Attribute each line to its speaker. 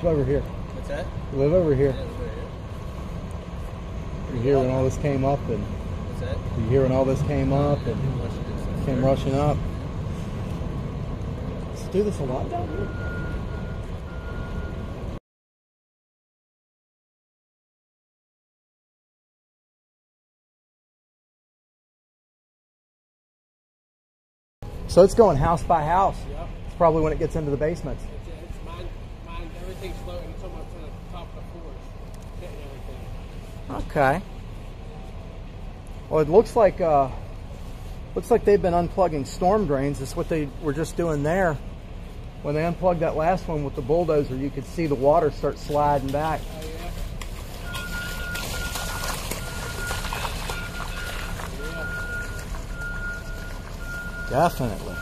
Speaker 1: Come over here.
Speaker 2: What's that?
Speaker 1: Live over here.
Speaker 2: Yeah, over here.
Speaker 1: You hear when all this came up and
Speaker 2: What's that?
Speaker 1: you hear when all this came up and came rushing up. Let's do this a lot down here. So it's going house by house. It's probably when it gets into the basements.
Speaker 3: It's, it's mine, mine, everything's floating. It's almost to the top of the. Hitting everything.
Speaker 1: Okay. Well, it looks like uh, looks like they've been unplugging storm drains. That's what they were just doing there. When they unplugged that last one with the bulldozer, you could see the water start sliding back.
Speaker 3: Oh, yeah. Yeah.
Speaker 1: Definitely.